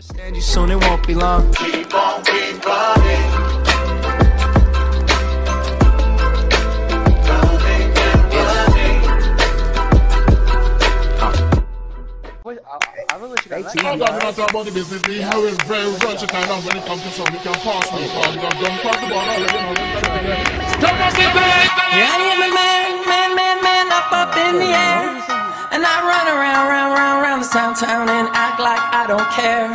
Understand you soon, it won't be long. Keep on, keep running. Running and running. I, I will let you guys I'm not gonna talk about the business. Me how is very versatile now when it comes to something you can pass me. From the gun cross the border, you know. Stop us in Yeah, I am a man, man, man, man up up in the air. And I run around, round, round, round town, town and act like I don't care.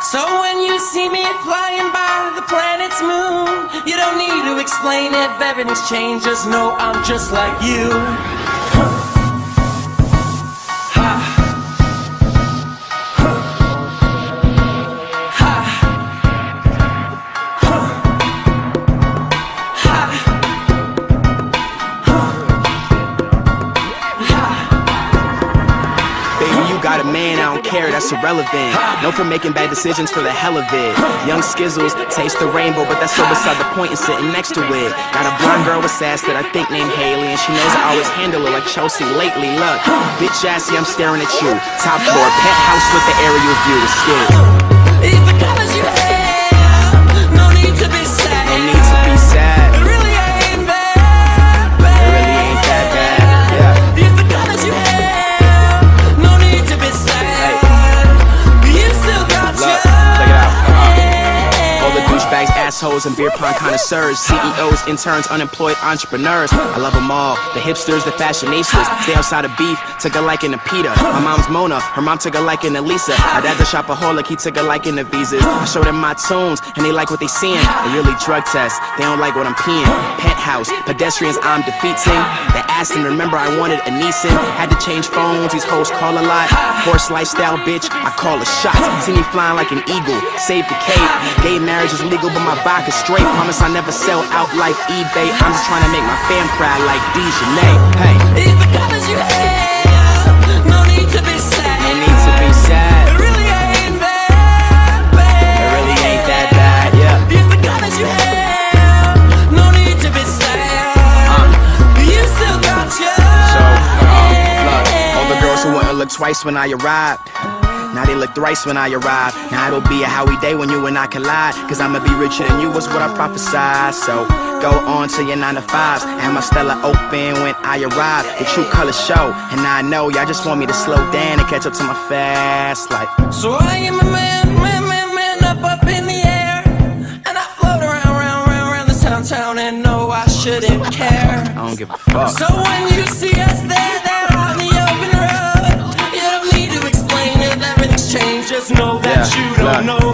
So when you see me flying by the planet's moon, you don't need to explain. If everything's changed, just know I'm just like you. Got a man, I don't care, that's irrelevant. Known for making bad decisions for the hell of it. Young Skizzles, taste the rainbow, but that's so beside the point. and sitting next to it. Got a blonde girl with sass that I think named Haley, and she knows I always handle her like Chelsea Lately. Look, bitch assy, I'm staring at you. Top floor, penthouse with the aerial view, it's skid. It's the colors you have. No need to be sad. No assholes, and beer pong connoisseurs, CEOs, interns, unemployed entrepreneurs. I love them all. The hipsters, the fashionistas. Stay outside of beef, took a liking to Peter. My mom's Mona, her mom took a liking to Lisa. My dad's a shopaholic, he took a liking to visas. I show them my tunes, and they like what they seeing. They really drug test, they don't like what I'm peeing. Penthouse, pedestrians I'm defeating. They asked and remember I wanted a Nissan. Had to change phones, these hoes call a lot. Horse lifestyle, bitch, I call a shot. See me flying like an eagle, save the cape. Gay marriage is legal, but my vodka's straight. Promise I never sell out like eBay. I'm just trying to make my fam cry like Dejanay. Hey, It's the colors you have. No need to be sad. no need to be sad. It really ain't bad. bad. It really ain't that bad, yeah. It's the colors you have. No need to be sad. You still got your. So, um, look, all the girls who wouldn't look twice when I arrived. Now they look thrice when I arrive. Now it'll be a Howie Day when you and I collide. Cause I'ma be richer than you, was what I prophesied. So go on to your nine to fives. And my Stella open when I arrive. The true color show. And I know y'all just want me to slow down and catch up to my fast life. So I am a man, man, man, man, up, up in the air. And I float around, round, round, round this town, town, and no, I shouldn't care. I don't give a fuck. So when you see us there, just know that Yeah, you don't know.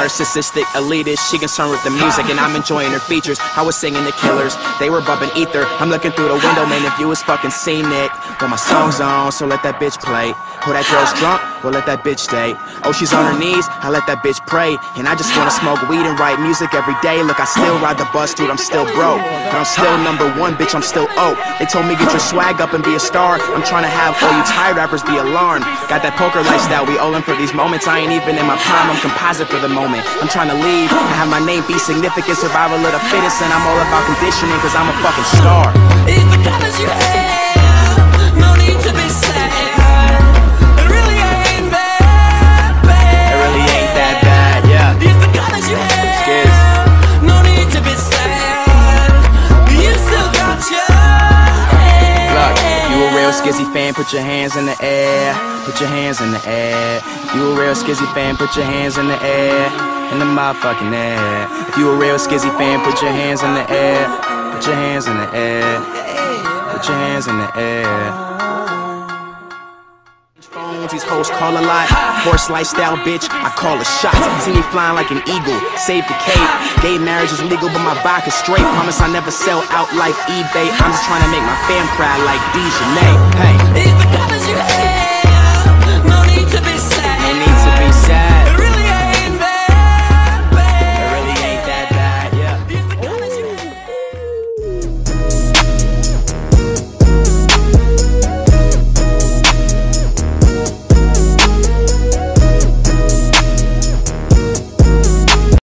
Narcissistic, elitist, she concerned with the music and I'm enjoying her features. I was singing the killers, they were bumping ether. I'm looking through the window, man, if you was fucking scenic. When my song's on, so let that bitch play. Oh, that girl's drunk, well, let that bitch stay. Oh, she's on her knees, I let that bitch pray. And I just wanna smoke weed and write music every day. Look, I still ride the bus, dude, I'm still broke. But I'm still number one, bitch, I'm still O. They told me get your swag up and be a star. I'm trying to have all you tired rappers be alarmed. Got that poker lifestyle, we all in for these moments. I ain't even in my prime, I'm composite for the moment. I'm trying to leave, and have my name be significant. Survival of the fittest, and I'm all about conditioning, cause I'm a fucking star. It's the colors you have. Skizzy fan, put your hands in the air. Put your hands in the air. If you a real skizzy fan, put your hands in the air. In the motherfucking air. If you a real skizzy fan, put your hands in the air. Put your hands in the air. Put your hands in the air. Phones, these hoes call a lot. Horse lifestyle, bitch, I call a shot. See me flying like an eagle, save the cape. Gay marriage is legal, but my vodka's straight. Promise I never sell out like eBay. I'm just trying to make my fam cry like Dejanay. Hey, It's the colors you have. No need to be sad. no